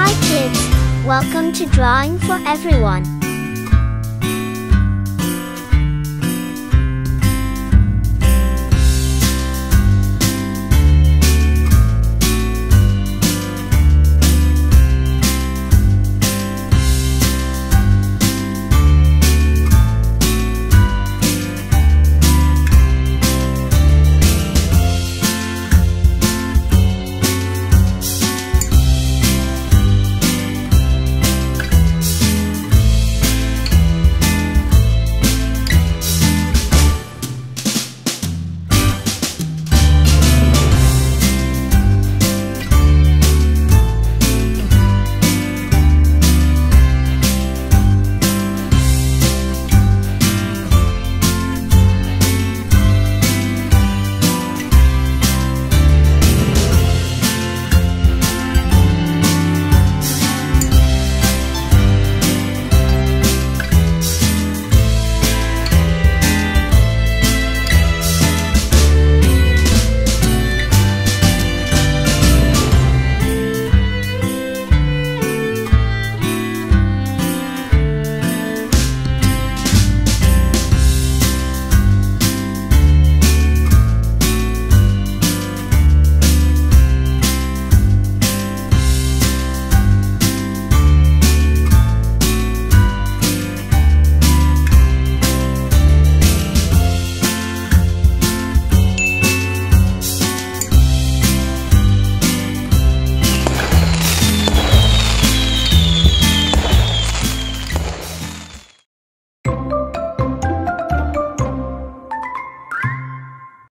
Hi kids! Welcome to Drawing for Everyone.